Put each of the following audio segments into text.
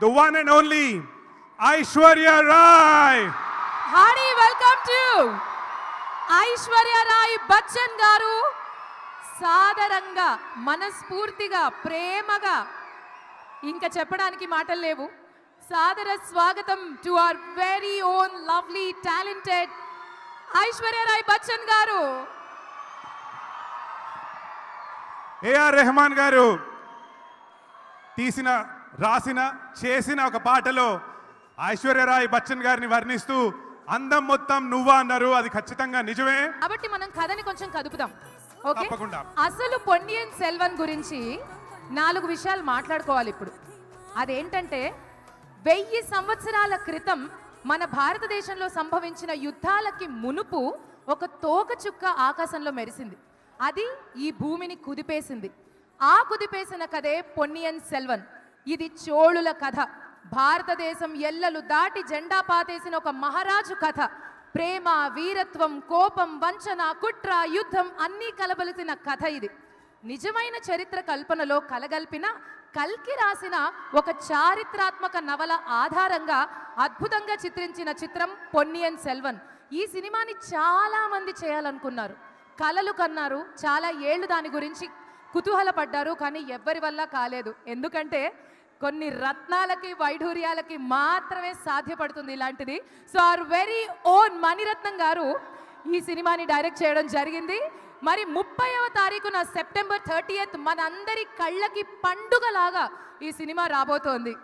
the one and only Aishwarya Rai. హాడీ welcome to Aishwarya Rai Bachchan గారు సాదరంగా మనస్ఫూర్తిగా ప్రేమగా ఇంకా చెప్పడానికి మాటలు లేవు. సాదర స్వాగతం to our very own lovely talented Aishwarya Rai Bachchan garu AR Rahman గారు తీసిన రాసిన చేసిన ఒక పాటలో ఐశ్వర్యరాయ్ బచ్చన్ గారిని వర్ణిస్తూ అందం మొత్తం నువ్వా అన్నారు. అది ఖచ్చితంగా నిజమే. కాబట్టి మనం కథని కొంచెం కదుపుదాం. ఓకే? తప్పకుండా. అసలు పొన్నియన్ సెల్వన్ గురించి నాలుగు విషయాలు మాట్లాడుకోవాలి ఇప్పుడు. అదేంటంటే వెయ్యి సంవత్సరాల క్రితం మన భారతదేశంలో సంభవించిన యుద్ధాలకి మునుపు ఒక తోక చుక్క ఆకాశంలో మెరిసింది. అది ఈ భూమిని కుదిపేసింది. ఆ కుదిపేసిన కథే పొన్నియన్ సెల్వన్. ఇది చోళుల కథ. భారతదేశం ఎల్లలు దాటి జెండా పాతేసిన ఒక మహారాజు కథ. ప్రేమ వీరత్వం కోపం వంచన కుట్ర యుద్ధం అన్నీ కలబలిసిన కథ ఇది. నిజమైన చరిత్ర కల్పనలో కలగల్పిన కల్కి రాసిన ఒక చారిత్రాత్మక నవల ఆధారంగా అద్భుతంగా చిత్రించిన చిత్రం పొన్నియన్ సెల్వన్. ఈ సినిమాని చాలా మంది చేయాలనుకున్నారు. కలలు కన్నారు. చాలా ఏళ్ళు దాని గురించి కుతూహలపడ్డారు కానీ ఎవరి వల్ల కాలేదు. ఎందుకంటే కొన్ని రత్నాలకి వైఢూర్యాలకి మాత్రమే సాధ్యపడుతుంది ఇలాంటిది. So our very own Mani Ratnam గారు ఈ సినిమాని డైరెక్ట్ చేయడం జరిగింది. మరి ముప్పైవ తారీఖున సెప్టెంబర్ థర్టీయత్ మనందరి కళ్ళకి పండుగలాగా ఈ సినిమా రాబోతోంది.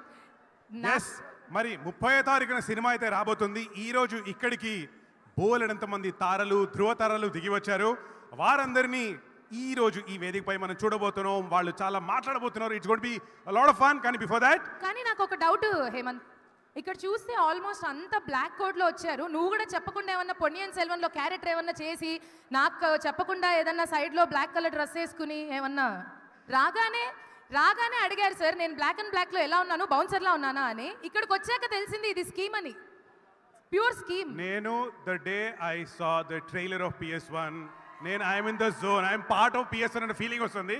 మరి ముప్పై తారీఖున సినిమా అయితే రాబోతుంది. ఈ రోజు ఇక్కడికి బోలెడంత మంది తారలు ధృవ తారలు దిగి వచ్చారు. వారందరినీ ఈ రోజు ఈ వేదికపై మనం చూడబోతున్నాం. వాళ్ళు చాలా మాట్లాడబోతున్నారు. It's got be lot of fun కానీ బిఫోర్ దాట్ కానీ నాకు ఒక డౌట్ హేమంత్. ఇక్కడ చూస్తే ఆల్మోస్ట్ అంత బ్లాక్ కోట్లో వచ్చారు. నువ్వు కూడా చెప్పకుండా ఏమన్నా పొన్నియన్ సెల్వన్లో క్యారెక్టర్ ఏమన్నా చేసి నాకు చెప్పకుండా ఏదన్నా సైడ్లో బ్లాక్ కలర్ డ్రెస్ వేసుకుని ఏమన్నా రాగానే రాగానే అడిగారు సార్ నేను బ్లాక్ అండ్ బ్లాక్లో ఎలా ఉన్నాను? బౌన్సర్ లా ఉన్నానా? అని. ఇక్కడికి వచ్చాక తెలిసింది ఇది స్కీమ్ అని. ప్యూర్ స్కీమ్ నేను the day I saw the trailer of PS one నేను I'm in the zone I'm part of PS one అనే ఫీలింగ్ వస్తుంది.